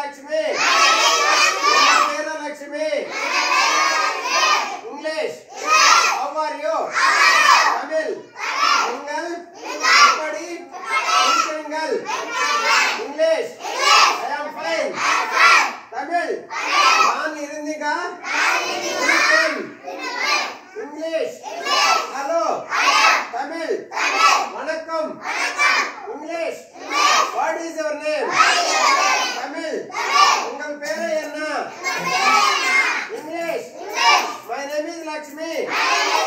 லட்சுமி. பேரு லட்சுமி. இங்கிலீஷ். அவ்வாரியோ தமிழ். நீங்கள் எப்படி இருக்கிறீங்கள் இங்கிலீஷ். ஐ ஆம் தமிழ். நான் இருந்தீங்க next me.